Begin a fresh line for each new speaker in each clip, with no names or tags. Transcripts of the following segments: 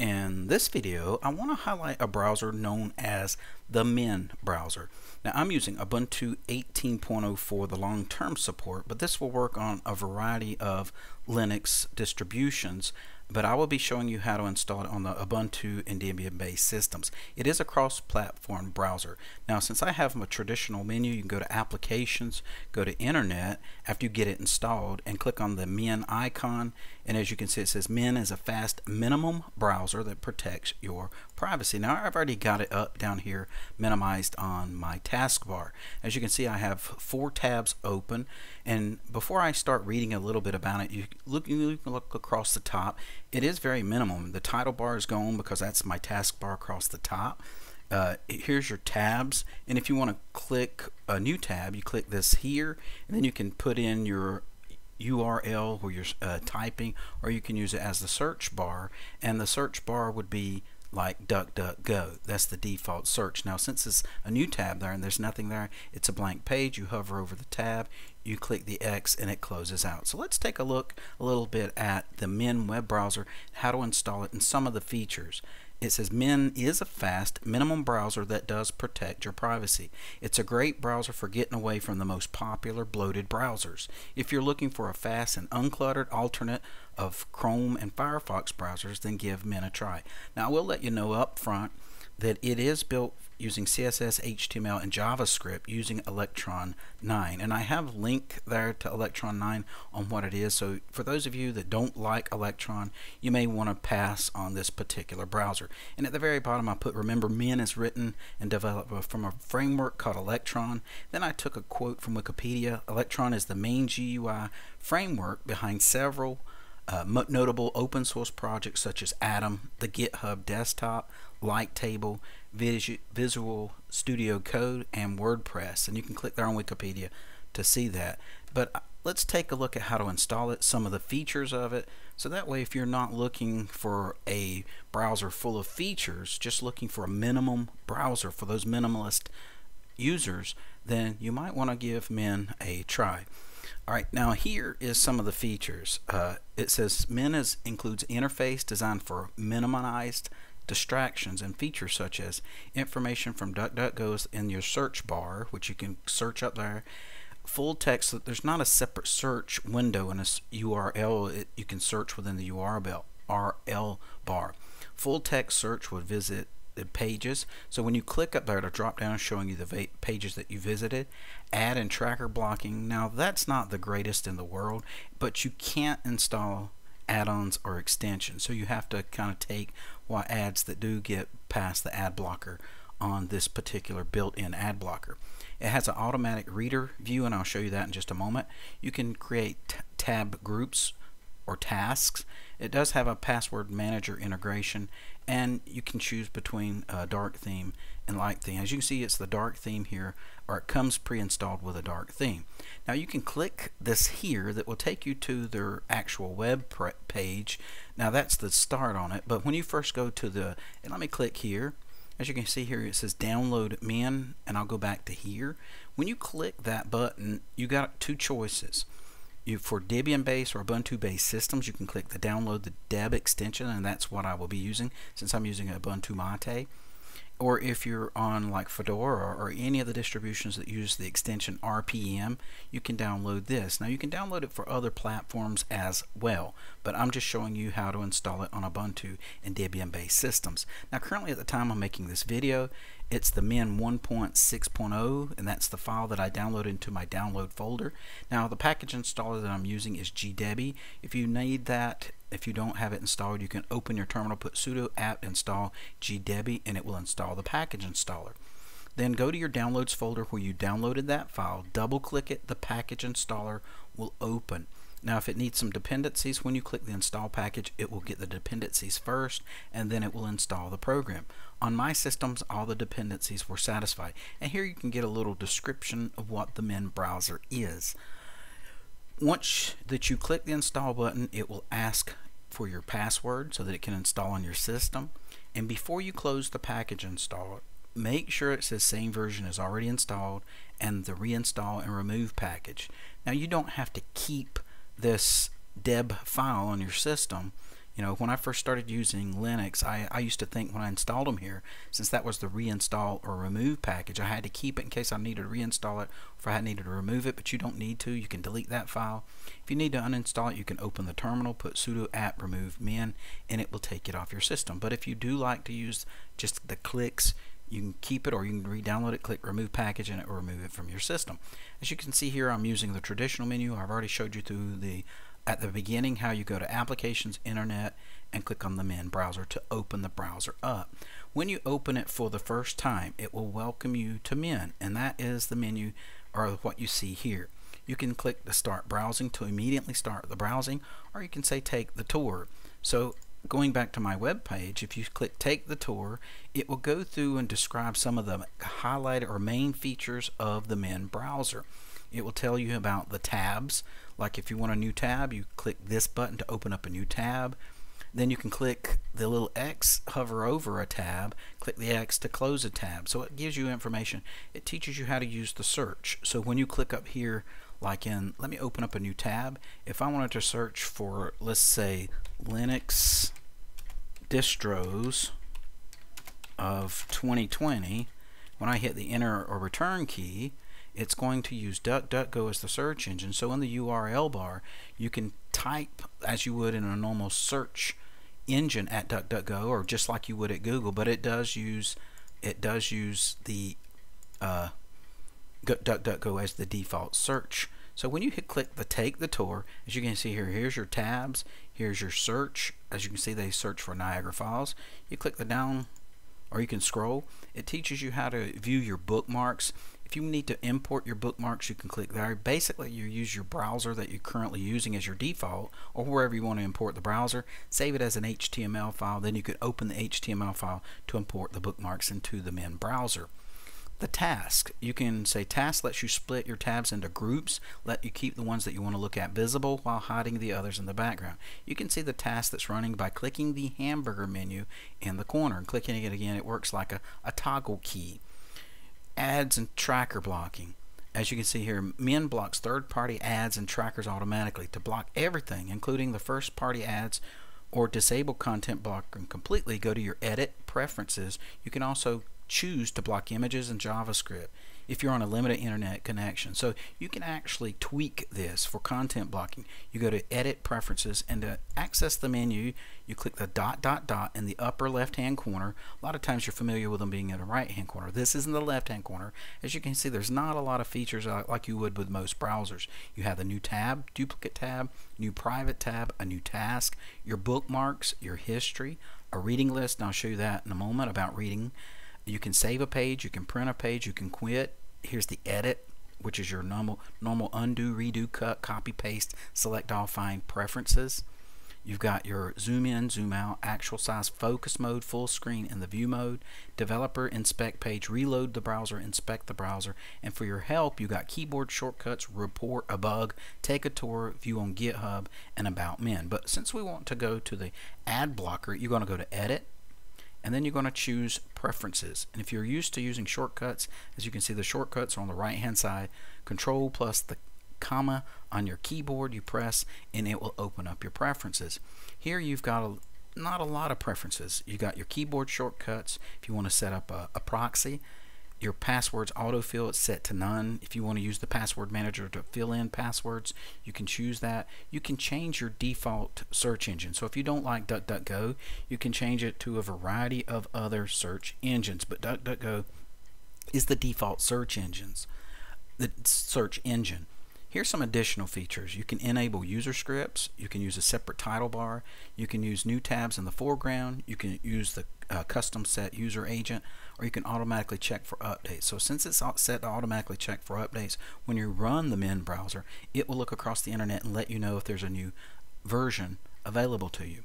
In this video, I want to highlight a browser known as the Min browser. Now I'm using Ubuntu 18.0 for the long-term support, but this will work on a variety of Linux distributions but I will be showing you how to install it on the Ubuntu and Debian based systems. It is a cross-platform browser. Now since I have a traditional menu, you can go to applications, go to internet after you get it installed and click on the Min icon and as you can see it says Min is a fast minimum browser that protects your privacy. Now I've already got it up down here minimized on my taskbar. As you can see I have four tabs open and before I start reading a little bit about it you look, you can look across the top it is very minimum. The title bar is gone because that's my taskbar across the top. Uh, here's your tabs and if you want to click a new tab you click this here and then you can put in your URL where you're uh, typing or you can use it as the search bar and the search bar would be like DuckDuckGo. That's the default search. Now since it's a new tab there and there's nothing there, it's a blank page. You hover over the tab, you click the X and it closes out. So let's take a look a little bit at the Min web browser, how to install it and some of the features. It says Min is a fast minimum browser that does protect your privacy. It's a great browser for getting away from the most popular bloated browsers. If you're looking for a fast and uncluttered alternate of Chrome and Firefox browsers, then give Min a try. Now I will let you know up front that it is built using CSS, HTML, and JavaScript using Electron 9. And I have a link there to Electron 9 on what it is. So for those of you that don't like Electron, you may want to pass on this particular browser. And at the very bottom, I put remember Min is written and developed from a framework called Electron. Then I took a quote from Wikipedia. Electron is the main GUI framework behind several uh, notable open source projects such as Atom, the GitHub desktop, Light Table, Visual Studio Code, and WordPress. And you can click there on Wikipedia to see that. But uh, let's take a look at how to install it, some of the features of it. So that way, if you're not looking for a browser full of features, just looking for a minimum browser for those minimalist users, then you might want to give Min a try. Alright, now here is some of the features. Uh, it says Min is, includes interface designed for minimized distractions and features such as information from DuckDuckGo in your search bar, which you can search up there. Full text, there's not a separate search window in a URL. It, you can search within the URL bar. Full text search would visit the pages. So when you click up there, it'll drop down showing you the pages that you visited. Ad and tracker blocking. Now that's not the greatest in the world, but you can't install add-ons or extensions. So you have to kind of take what ads that do get past the ad blocker on this particular built-in ad blocker. It has an automatic reader view and I'll show you that in just a moment. You can create tab groups or tasks. It does have a password manager integration and you can choose between a dark theme and light theme. As you can see it's the dark theme here or it comes pre-installed with a dark theme. Now you can click this here that will take you to their actual web page. Now that's the start on it but when you first go to the and let me click here as you can see here it says download min and I'll go back to here. When you click that button you got two choices you, for Debian based or Ubuntu based systems, you can click the download the Deb extension, and that's what I will be using since I'm using Ubuntu Mate. Or if you're on like Fedora or any of the distributions that use the extension RPM, you can download this. Now you can download it for other platforms as well, but I'm just showing you how to install it on Ubuntu and Debian based systems. Now currently at the time I'm making this video, it's the Min 1.6.0 and that's the file that I downloaded into my download folder. Now the package installer that I'm using is GDebi. If you need that, if you don't have it installed, you can open your terminal, put sudo apt install GDebi and it will install the package installer. Then go to your downloads folder where you downloaded that file, double click it, the package installer will open. Now if it needs some dependencies, when you click the install package, it will get the dependencies first and then it will install the program. On my systems, all the dependencies were satisfied. And here you can get a little description of what the Min browser is. Once that you click the install button, it will ask for your password so that it can install on your system. And before you close the package installer, make sure it says same version is already installed and the reinstall and remove package. Now you don't have to keep this deb file on your system You know, when I first started using Linux, I, I used to think when I installed them here, since that was the reinstall or remove package, I had to keep it in case I needed to reinstall it or if I needed to remove it, but you don't need to. You can delete that file. If you need to uninstall it, you can open the terminal, put sudo apt remove min, and it will take it off your system. But if you do like to use just the clicks, you can keep it or you can re-download it, click remove package, and it will remove it from your system. As you can see here, I'm using the traditional menu. I've already showed you through the at the beginning how you go to applications internet and click on the min browser to open the browser up. When you open it for the first time it will welcome you to min and that is the menu or what you see here. You can click the start browsing to immediately start the browsing or you can say take the tour. So going back to my web page if you click take the tour it will go through and describe some of the highlighted or main features of the min browser it will tell you about the tabs like if you want a new tab, you click this button to open up a new tab. Then you can click the little X, hover over a tab, click the X to close a tab. So it gives you information. It teaches you how to use the search. So when you click up here, like in, let me open up a new tab. If I wanted to search for, let's say, Linux distros of 2020, when I hit the enter or return key, it's going to use DuckDuckGo as the search engine. So in the URL bar, you can type as you would in a normal search engine at DuckDuckGo, or just like you would at Google. But it does use it does use the uh, DuckDuckGo as the default search. So when you hit click the take the tour, as you can see here, here's your tabs, here's your search. As you can see, they search for Niagara Falls. You click the down, or you can scroll. It teaches you how to view your bookmarks. If you need to import your bookmarks, you can click there. Basically, you use your browser that you're currently using as your default, or wherever you want to import the browser, save it as an HTML file, then you could open the HTML file to import the bookmarks into the Min browser. The task, you can say task lets you split your tabs into groups, let you keep the ones that you want to look at visible while hiding the others in the background. You can see the task that's running by clicking the hamburger menu in the corner. And clicking it again, it works like a, a toggle key ads and tracker blocking. As you can see here, Min blocks third-party ads and trackers automatically to block everything, including the first-party ads or disable content blocking completely. Go to your Edit Preferences. You can also choose to block images and JavaScript if you're on a limited internet connection. So you can actually tweak this for content blocking. You go to Edit Preferences and to access the menu, you click the dot dot dot in the upper left hand corner. A lot of times you're familiar with them being in the right hand corner. This is in the left hand corner. As you can see, there's not a lot of features uh, like you would with most browsers. You have the new tab, duplicate tab, new private tab, a new task, your bookmarks, your history, a reading list, and I'll show you that in a moment about reading. You can save a page, you can print a page, you can quit, here's the edit which is your normal normal undo redo cut copy paste select all find preferences. You've got your zoom in zoom out actual size focus mode full screen in the view mode. Developer inspect page reload the browser inspect the browser. And for your help you got keyboard shortcuts report a bug take a tour view on github and about Min. but since we want to go to the ad blocker you're going to go to edit and then you're going to choose preferences. And if you're used to using shortcuts as you can see the shortcuts are on the right hand side control plus the comma on your keyboard you press and it will open up your preferences. Here you've got a, not a lot of preferences. You got your keyboard shortcuts if you want to set up a, a proxy your passwords autofill it's set to none. If you want to use the password manager to fill in passwords you can choose that. You can change your default search engine. So if you don't like DuckDuckGo you can change it to a variety of other search engines. But DuckDuckGo is the default search engines the search engine Here's some additional features. You can enable user scripts. You can use a separate title bar. You can use new tabs in the foreground. You can use the uh, custom set user agent or you can automatically check for updates. So since it's set to automatically check for updates, when you run the Min browser, it will look across the internet and let you know if there's a new version available to you.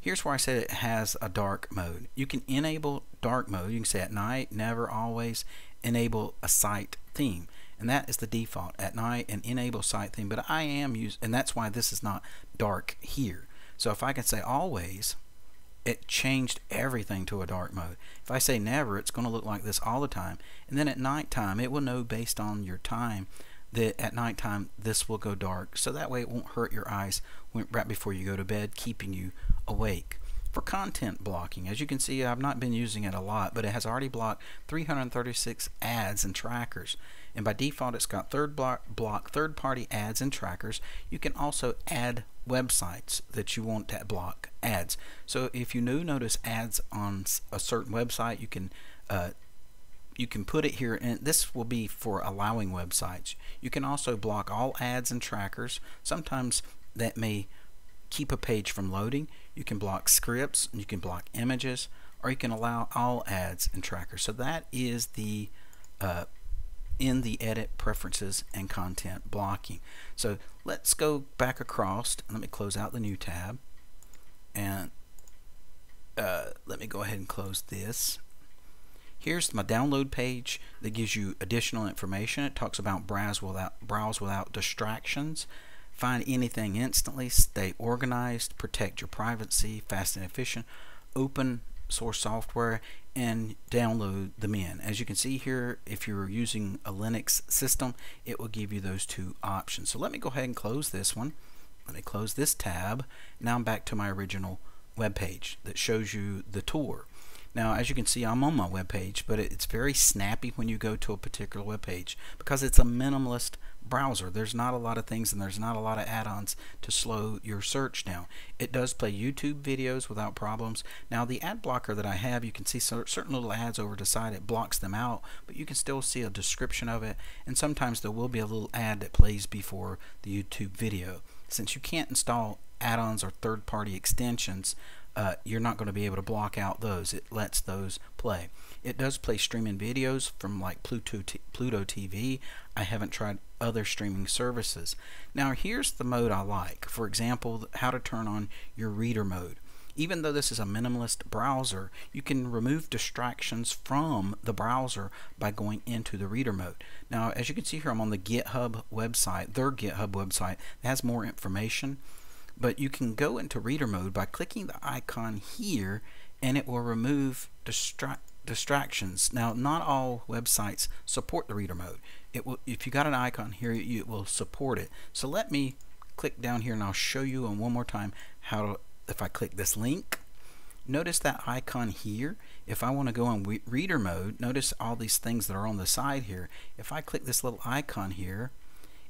Here's where I said it has a dark mode. You can enable dark mode. You can say at night, never, always, enable a site theme and that is the default. At night and enable site theme but I am using and that's why this is not dark here. So if I can say always it changed everything to a dark mode. If I say never it's going to look like this all the time. And then at night time it will know based on your time that at nighttime this will go dark. So that way it won't hurt your eyes when, right before you go to bed keeping you awake for content blocking. As you can see I've not been using it a lot but it has already blocked 336 ads and trackers. And by default it's got third block, block third party ads and trackers. You can also add websites that you want to block ads. So if you do notice ads on a certain website you can uh, you can put it here and this will be for allowing websites. You can also block all ads and trackers. Sometimes that may keep a page from loading. You can block scripts you can block images or you can allow all ads and trackers. So that is the uh, in the edit preferences and content blocking. So let's go back across. Let me close out the new tab. And uh, let me go ahead and close this. Here's my download page that gives you additional information. It talks about browse without, browse without distractions, find anything instantly, stay organized, protect your privacy, fast and efficient, open source software, and download the Min. As you can see here, if you're using a Linux system, it will give you those two options. So let me go ahead and close this one. Let me close this tab. Now I'm back to my original web page that shows you the tour. Now, as you can see, I'm on my web page, but it's very snappy when you go to a particular web page because it's a minimalist browser. There's not a lot of things and there's not a lot of add-ons to slow your search down. It does play YouTube videos without problems. Now, the ad blocker that I have, you can see certain little ads over the side. It blocks them out, but you can still see a description of it. And sometimes there will be a little ad that plays before the YouTube video. Since you can't install add-ons or third-party extensions, uh, you're not going to be able to block out those. It lets those play. It does play streaming videos from like Pluto, Pluto TV. I haven't tried other streaming services. Now here's the mode I like. For example, how to turn on your reader mode. Even though this is a minimalist browser, you can remove distractions from the browser by going into the reader mode. Now, as you can see here, I'm on the GitHub website, their GitHub website. It has more information. But you can go into reader mode by clicking the icon here and it will remove distra distractions. Now, not all websites support the reader mode. It will, if you got an icon here, it will support it. So let me click down here and I'll show you on one more time how to, if I click this link, notice that icon here. If I want to go on reader mode, notice all these things that are on the side here. If I click this little icon here,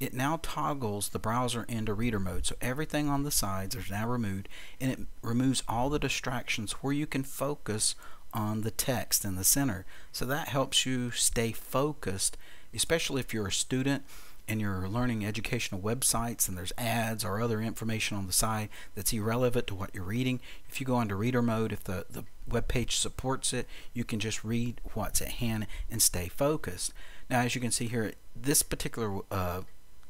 it now toggles the browser into reader mode. So everything on the sides is now removed and it removes all the distractions where you can focus on the text in the center. So that helps you stay focused, especially if you're a student and you're learning educational websites and there's ads or other information on the side that's irrelevant to what you're reading. If you go into reader mode, if the, the web page supports it, you can just read what's at hand and stay focused. Now, as you can see here, this particular uh,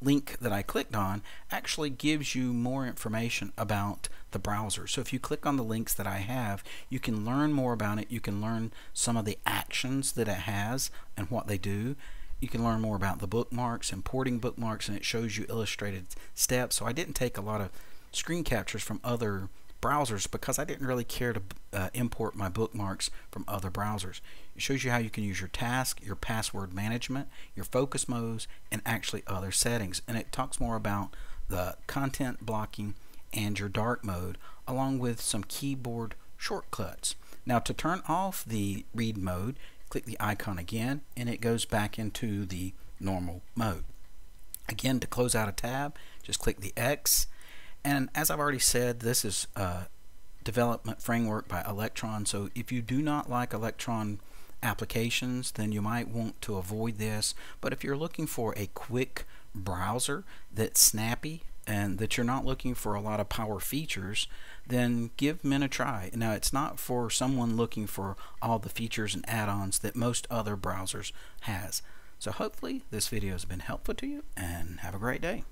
link that I clicked on actually gives you more information about the browser. So if you click on the links that I have, you can learn more about it. You can learn some of the actions that it has and what they do. You can learn more about the bookmarks, importing bookmarks, and it shows you illustrated steps. So I didn't take a lot of screen captures from other browsers because I didn't really care to uh, import my bookmarks from other browsers. It shows you how you can use your task, your password management, your focus modes, and actually other settings. And it talks more about the content blocking and your dark mode along with some keyboard shortcuts. Now to turn off the read mode, click the icon again and it goes back into the normal mode. Again, to close out a tab, just click the X and as I've already said, this is a development framework by Electron. So if you do not like Electron applications, then you might want to avoid this. But if you're looking for a quick browser that's snappy and that you're not looking for a lot of power features, then give Min a try. Now, it's not for someone looking for all the features and add-ons that most other browsers has. So hopefully this video has been helpful to you and have a great day.